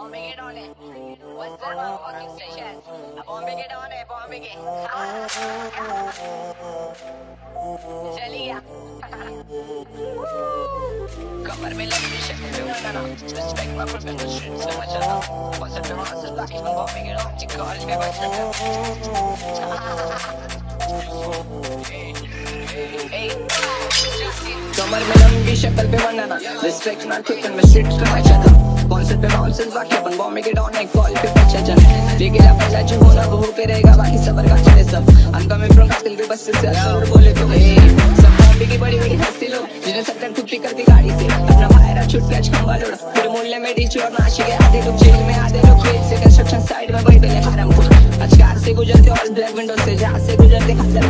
Bombing it on it. What's the fucking station? Bombing it on it, bombing it. गया कमर में लगी शक्ल में ना ना profession so much I know what's up what's up like I'm bombing it on you call me what's कमर में लंबी शक्ल पे बनाना रिस्पेक्ट ना खुद में स्ट्रीट पे अच्छा था कॉन्सर्ट पे बाउंसर्स बाकी अपन बॉम्बे के डॉन है कॉल पे पीछे चल लेके जा पहला जो होना वो पे रहेगा बाकी सबर का चले सब। आई एम कमिंग फ्रॉम कातिल पे बस से असर बोले तो ए सब बॉम्बे की बड़ी बड़ी हस्ती लोग, जिन्हें सबकर कुत्ती करती गाड़ी से। अपना भाईरा छुट के आज खंबा लोड़ा। पूरे मोहल्ले में डीजे और नाचे के आधे लोग जेल में, आधे लोग जेल से। कंस्ट्रक्शन साइड में बैठे हराम को आज कार से गुजरते और ब्लैक विंडो से, जहाँ से गुजरते हज़ार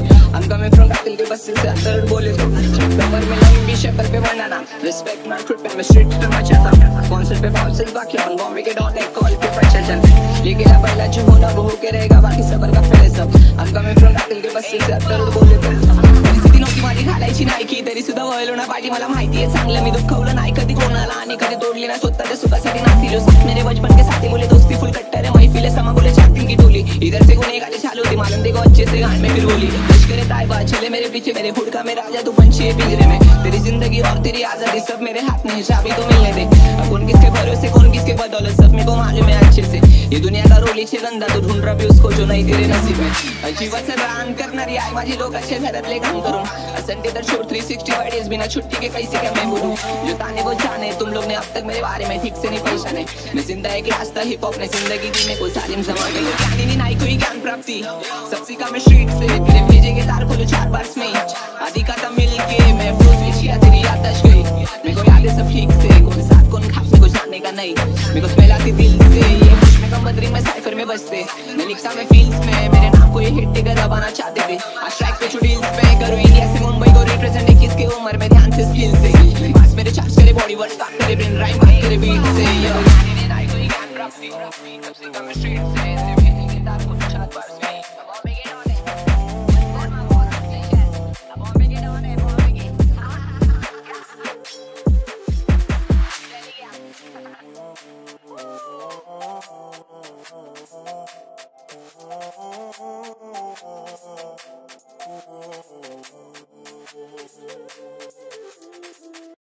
सब I'm coming from कातिल के बस से अंदर बोले तो कमर में लंबी शक्ल पे बनाना रिस्पेक्ट ना ट्रिप में स्ट्रीट पे मचाता कॉन्सर्ट पे बाउंसर्स बाकी अपन बॉम्बे के डॉन एक कॉल पे पीछे जाने लेके आ पहला जो होना वो होके बाकी सबर का फिर सब I'm coming from कातिल के बस से अंदर बोले तो नव्हती माझी घालायची नाही तरी सुद्धा वळलो ना पाठी मला माहितीये चांगलं मी दुःखवलं नाही कधी कोणाला आणि कधी तोडली ना स्वतःच्या सुखासाठी अच्छे से में फिर बोली लश्कर ताइबा चले मेरे पीछे, मेरे फुट का मेरा राजा, तू पंछी है पिंजरे में। तेरी ज़िंदगी और तेरी आज़ादी, सब मेरे हाथ में है चाबी तो मिलने दे। अब कौन किसके भरोसे, कौन किसके बदौलत, सब मेरे को मालूम है अच्छे से। ये दुनिया का रोली छे गंदा तो ढूंढ रहा भी उसको जो नाही तेरे नसीब में जीवाचं रान करणारी आई माझी लोक अच्छे घरातले काम करून संडे तर शोर 365 डेज़ बिना छुट्टी के कैसे क्या मैं बोलूँ। जो ताने वो जाने, तुम लोग ने अब तक मेरे बारे में ठीक से नहीं पहचाने मैं ज़िंदा एक रास्ता हिप हॉप ने ज़िंदगी दी मेरे को सालिम जमाने। को ज्ञानी नहीं कोई ज्ञान प्राप्ति। सबसे का मैं स्ट्रीट से तेरे भेजे के तार खोलो चार बार में। आदि का था मिल के मैं फ्लोज में तेरी आतश गई मेरे को याद है सब ठीक से कौन साथ कौन खास, मेरे को जानने का नहीं। मेरे को पहला थी दिल से, ये खुश में कम बदरी में साइफर में बसते मैं लिखता मैं फील्स में, मेरे नाम को ये हिट टिकर दबाना चाहते थे। आज ट्रैक पे डील्स पे करो इंडिया से मुंबई को रिप्रेजेंट किसके उम्र में ध्यान से स्किल से। पास मेरे चार्ज करे बॉडी वर्क स्टार्ट करे ब्रेन राइम बात करे बीट से ये गाने ने नाई से